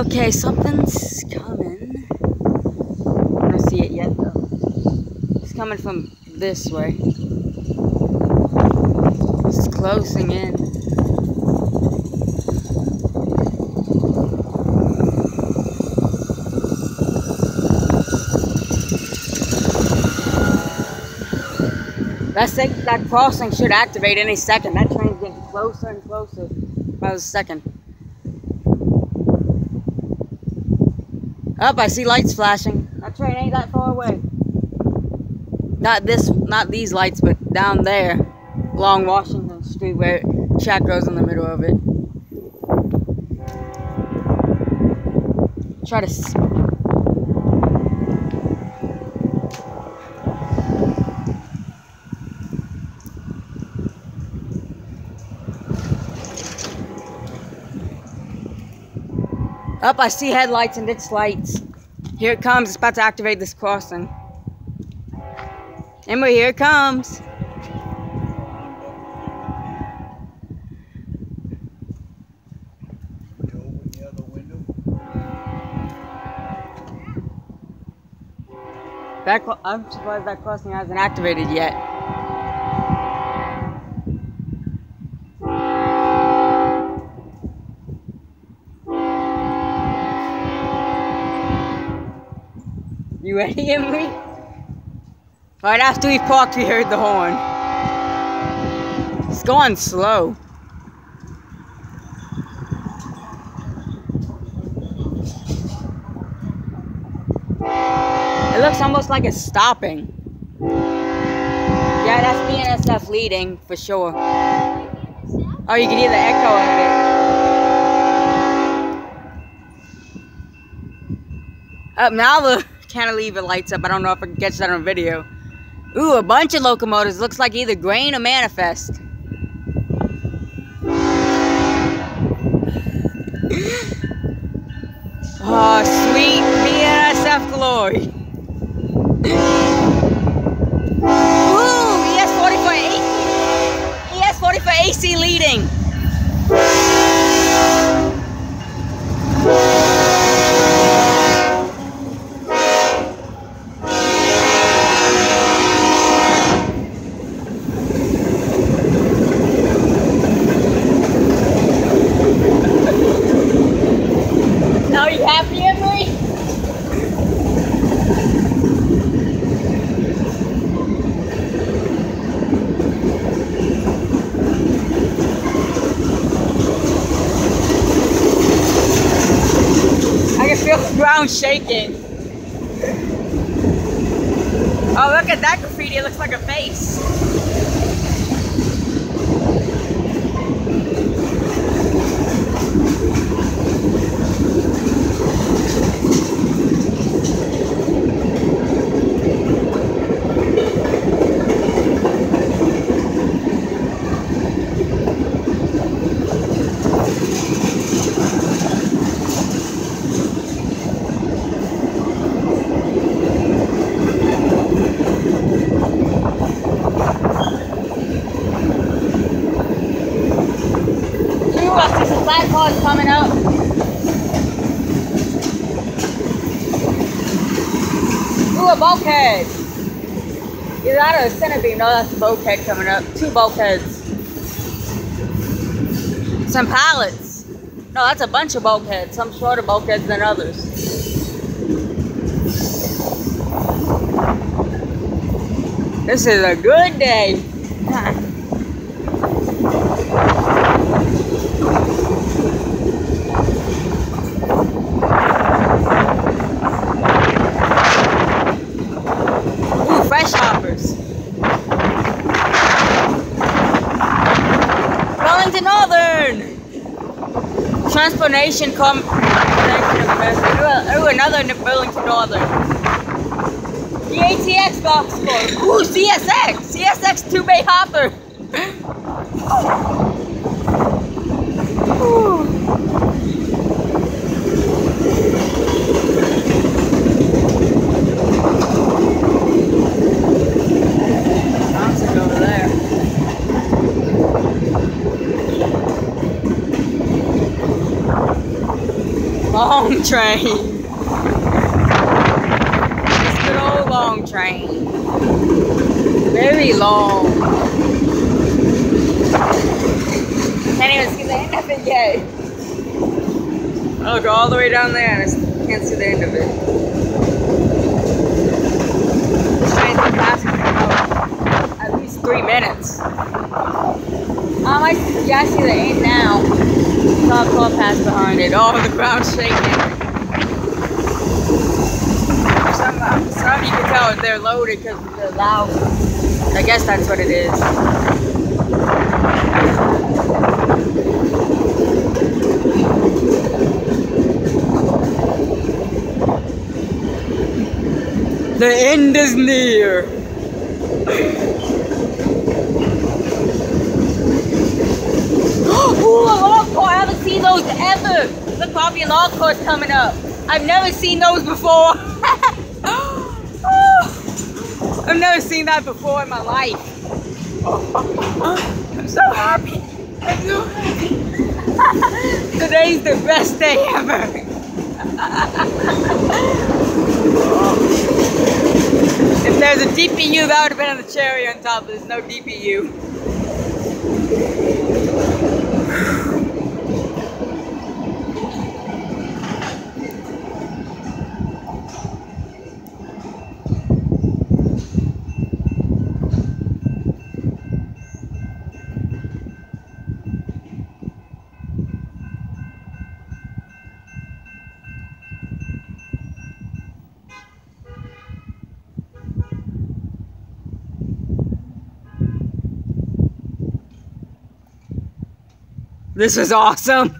Okay, something's coming. I don't see it yet though. It's coming from this way. It's closing in. That, that crossing should activate any second. That train's getting closer and closer by the second. Up, I see lights flashing. That train ain't that far away. Not this, not these lights, but down there, along Washington Street, where shack goes in the middle of it. Try to. Up, I see headlights and ditch lights. Here it comes. It's about to activate this crossing. Emily, here it comes. I'm surprised that crossing hasn't activated yet. You ready, Emily? Right after we parked, we heard the horn. It's going slow. It looks almost like it's stopping. Yeah, that's BNSF leading for sure. Oh, you can hear the echo of it. Up now the cantilever lights up. I don't know if I can catch that on video. Ooh, a bunch of locomotives. Looks like either grain or manifest. Oh, sweet BNSF glory. Ooh, ES44 ES40 for AC leading. Now you happy, Emily? I can feel the ground shaking. Oh, look at that graffiti. It looks like a face. Flat cars coming up. Ooh, a bulkhead. Either that a centerbeam. No, that's a bulkhead coming up. Two bulkheads. Some pallets. No, that's a bunch of bulkheads. Some shorter bulkheads than others. This is a good day. Transportation com. Ooh, another Burlington Northern. The ATX boxcar. Ooh, CSX. CSX two bay hopper. Ooh. Long train. This good old long train. Very long. Can't even see the end of it yet. I'll go all the way down there and I can't see the end of it. This train's been passing for at least three minutes. Um, I, yeah, I see the end now. Car pass behind it. Oh, the ground's shaking. Some, some you can tell they're loaded because they're loud. I guess that's what it is. The end is near. Ooh, a log car. I haven't seen those ever. Look, Bobby, a log car's coming up. I've never seen those before. I've never seen that before in my life. I'm so happy. I'm so happy. Today's the best day ever. if there's a DPU, that would have been on the cherry on top. There's no DPU. This was awesome.